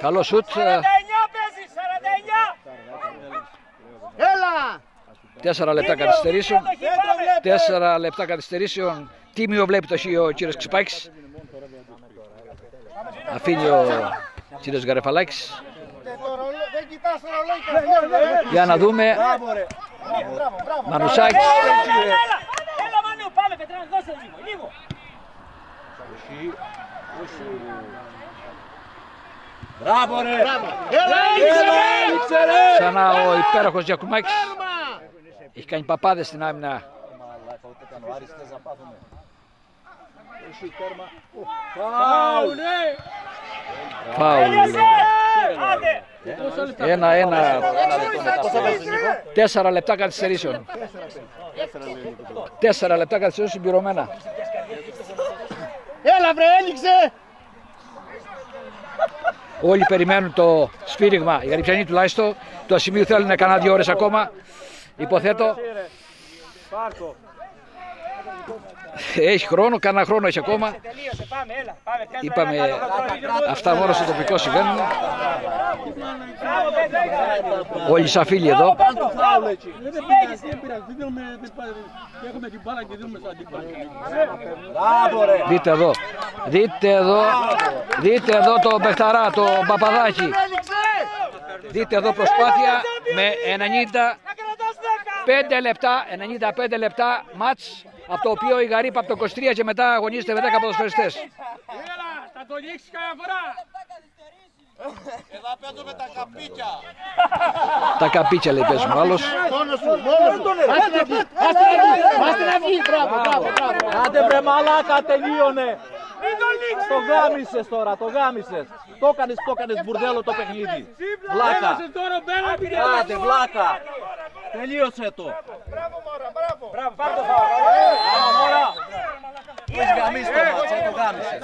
Καλό σουτ. 49 παίζεις, 49. Έλα! Τέσσερα λεπτά Τίμιο, καθυστερήσεων. τίμιο το χ, πάμε. Τέσσερα λεπτά καθυστερήσεων. Τίμιο βλέπει το χ ο κύριος Ξυπάκης. Αφήνει ο κύριος Γαρεφαλάκης. Δεν κοιτάς το ρολόι Για να δούμε. Μπράβο ρε. Μπράβο, μπράβο. Μανουσάκης. Έλα, έλα, έλα. Έλα, Μανού, πάμε, Πετράν, δώσε λίγο, λίγο. Μπράβο ρε. Έλα, έλειξε ρε. Ξανά ο υπέροχος Γιακουμάκης. Έχει κάνει παπάδες στην άμυνα. Φάουλ, ναι. Φάουλ. Τέλειωσε. Άντε. Ένα, ένα. Τέσσερα λεπτά καθυστερήσεων. Τέσσερα λεπτά καθυστερήσεων συμπληρωμένα. Έλα βρε, έλειξε. Όλοι περιμένουν το σφύριγμα. Οι Γαριψανοί τουλάχιστον το σημείο θέλουν κανένα δύο ώρες ακόμα. Υποθέτω. Έχει χρόνο, κανένα χρόνο έχει ακόμα. Τελείωσε, πάμε, έλα. Πάμε, πιάσουμε Είπαμε ένα καλό αυτά μόνο στο τοπικό συμβαίνουν. Μπράβο, παιδιά. Όλοι σαν φίλοι εδώ. Μπράβο. Συνέχισε. Έχουμε την μπάλα και δούμε σαν αντίπαλο. Μπράβο ρε. Δείτε εδώ. Δείτε εδώ. Δείτε εδώ το Μπεχταρά, το Παπαδάκι. Δείτε εδώ προσπάθεια με 90 Να κρατάς 10. 5 λεπτά, 95 λεπτά μάτς από το οποίο η Γαρύπα από το 23 και μετά αγωνίζεται με 10 ποδοσφαιριστές. Έλα, θα το ρίξει καμιά φορά. Εδώ παίζουμε τα καπίκια. Τα καπίτσια λέει παίζουν ο άλλος. Μόνος σου, μόνος σου. Άστε να βγει, άστε να βγει, άστε να βγει. Μπράβο, μπράβο, μπράβο. Άντε βρε μαλάκα τελείωνε. Μην το λήξεις. Το γάμισες τώρα, το γάμισες. Το έκανες, το έκανες μπουρδέλο το παιχνίδι. Βλάκα. Έλασε τώρα μπέλα πήρε. Άντε βλάκα. Τελείωσε το. Μπράβο, πάρ' το φάουλ. Έχεις γαμίσει το μάτσα, το γάμισες.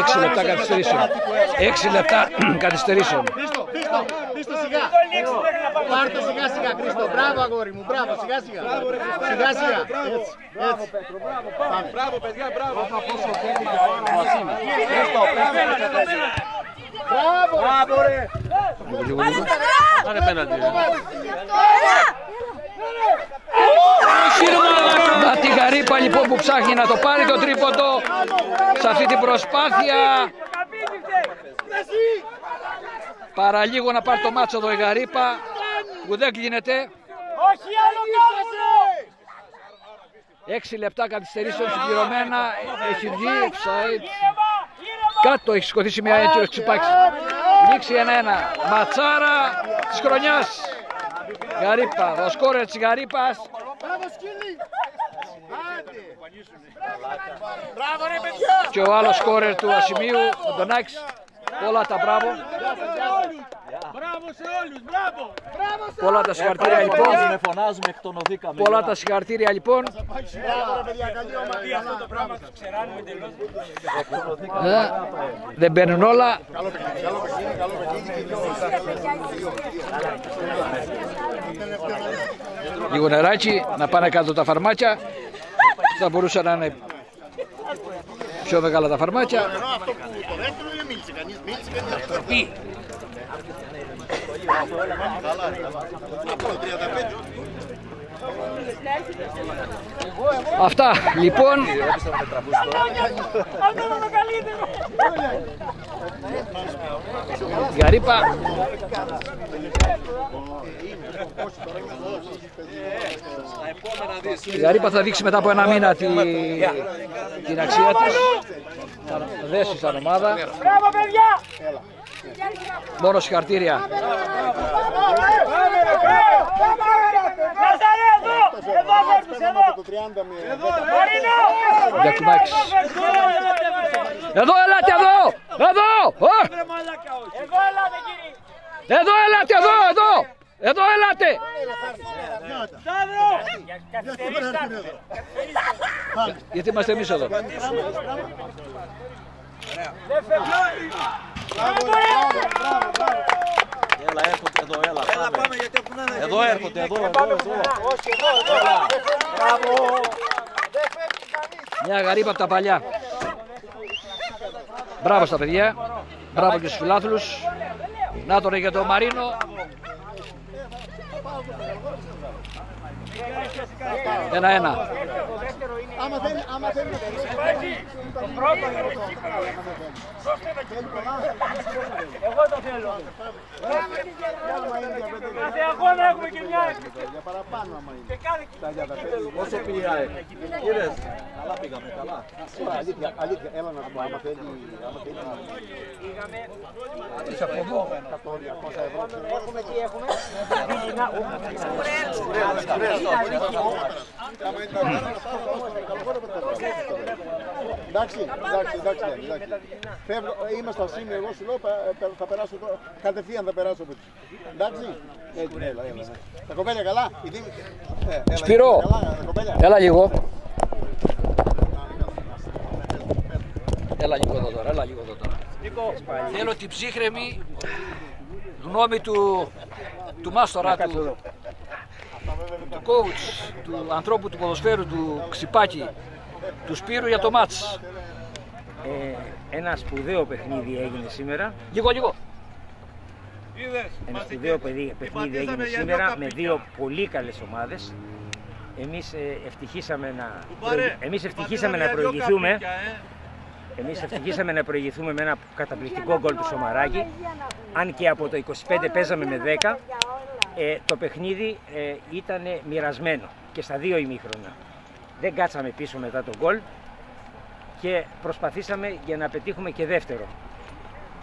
6 λεπτά καθυστερήσεων. 6 λεπτά καθυστερήσεων. Χρήστο, Χρήστο, Χρήστο σιγά. Το λήξεις μέχρι να πάμε. Πάρ' το σιγά σιγά, Χρήστο. Μπράβο αγόρι μου, μπράβο, σιγά σιγά. Σιγά σιγά. Έτσι, έτσι. Μπράβο παιδιά, μπράβο. Μπράβο. Μπράβο ρε. Να τη Γαρύπα λοιπόν που ψάχνει να το πάρει το τρίποντο σε αυτή την προσπάθεια. Παραλίγο να πάρει το μάτσο εδώ η Γαρύπα που δεν κλείνεται. Όχι άλλο κάτω. 6 λεπτά καθυστερήσεων συμπληρωμένα. Έχει βγει offside. Ήρεμα, ήρεμα. Κάτω έχει σκοτήσει μια έτσι ο Ξυπάκης. Λήξη 1-1. Ματσάρα της χρονιάς. Γαρύπα, ο σκόρερ της Γαρύπας. Μπράβο σκύλι. Άντε. Μπράβο ρε παιδιά. και ο άλλος σκόρερ του Ασημίου, ο Ντονάκης. Πολλά τα μπράβο. Μπράβο σε όλους, μπράβο. Πολλά τα συγχαρητήρια λοιπόν. Φωνάζουμε, φωνάζουμε, εκτονωθήκαμε. Πολλά τα συγχαρητήρια λοιπόν. Μπράβο ρε παιδιά, καλή ομάδα. Τι αυτό το πράγμα το ξεράνουμε εντελώς. Ε, Δεν μπαίνουν όλα. Λίγο νεράκι, να πάνε κάτω τα φαρμάκια. Θα μπορούσαν να είναι πιο μεγάλα τα φαρμάκια. Ενώ αυτό που το δεύτερο δεν μίλησε κανείς, μίλησε κανείς. Αυτά λοιπόν. Αυτό είναι το καλύτερο. Γαρύπα. Η Γαρύπα θα δείξει μετά από ένα μήνα τη, την αξία της. Θα δέσει σαν ομάδα. Μπράβο, παιδιά. Μόνο συγχαρητήρια. Εδώ. Εδώ φέρνεις, εδώ. Το 30 με... Μαρίνο. Γιακουμάκης. Εδώ ελάτε εδώ! Εδώ! Ω! Εδώ ελάτε, κύριε. Εδώ ελάτε εδώ! Εδώ! Εδώ ελάτε! Σταύρο. Καθυστερήστε. Γιατί είμαστε εμείς εδώ. Έλα, έρχονται εδώ, έλα. Έλα, πάμε γιατί Εδώ έρχονται, εδώ, εδώ, εδώ. Μια γαρύπα από τα παλιά. Μπράβο στα παιδιά. Μπράβο και στους φιλάθλους. Να τον για τον Μαρίνο. Ένα-ένα. Άμα θέλει, άμα θέλει να Εγώ το θέλω. Κάθε αγώνα έχουμε και μια Για παραπάνω άμα είναι. και κάθε κύπελο. Όσο πήγε η ΑΕΚ. Είδες. Καλά πήγαμε, καλά. Τώρα, αλήθεια, αλήθεια, έλα να σου πω, άμα θέλει, άμα θέλει. Είσαι από εδώ. 100-200 ευρώ. Έχουμε τι έχουμε. Άμα είναι τα δώρα, θα πάω, θα πάω, καλοκαίρι με τα δώρα. Εντάξει, εντάξει, εντάξει, εντάξει. Φεύγω, είμαι στα σημεία, εγώ σου λέω, πα- πα- θα περάσω τώρα, κατευθείαν θα περάσω από εκεί. Εντάξει, έτσι, έλα, έλα. Τα κοπέλια καλά, η Δήμη. Ε, έλα, Σπυρό. Καλά, τα κοπέλια; Έλα λίγο. Έλα λίγο εδώ τώρα, έλα λίγο εδώ τώρα. Θέλω την ψύχρεμη γνώμη του, του μάστορα του, του coach, του ανθρώπου του ποδοσφαίρου, του Ξυπάκη, του Σπύρου για το μάτς. Ε, ένα σπουδαίο παιχνίδι έγινε σήμερα. Λίγο, λίγο. Ένα σπουδαίο παιδί- παιχνίδι έγινε σήμερα με δύο πολύ καλές ομάδες. Εμείς ε, ευτυχήσαμε να, προηγη- εμείς ευτυχήσαμε να προηγηθούμε. Εμείς ευτυχήσαμε να προηγηθούμε με ένα καταπληκτικό γκολ του Σομαράκη. Αν και από το 25 παίζαμε με 10, ε, το παιχνίδι ε, ήταν μοιρασμένο και στα δύο ημίχρονα. Δεν κάτσαμε πίσω μετά το γκολ και προσπαθήσαμε για να πετύχουμε και δεύτερο.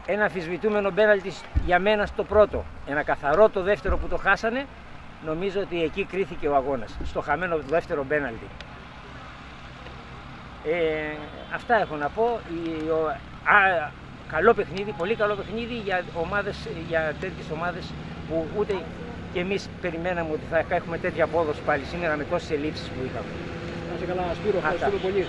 Ένα αμφισβητούμενο πέναλτι για μένα στο πρώτο. Ένα καθαρό το δεύτερο που το χάσανε. Νομίζω ότι εκεί κρίθηκε ο αγώνας. Στο χαμένο δεύτερο πέναλτι. Ε, αυτά έχω να πω. Η- ο- α, καλό παιχνίδι, πολύ καλό παιχνίδι για, ομάδες, για τέτοιες ομάδες που ούτε και εμείς περιμέναμε ότι θα έχουμε τέτοια απόδοση πάλι σήμερα με τόσες ελλείψεις που είχαμε. Να είσαι καλά, Σπύρο, ευχαριστούμε πολύ.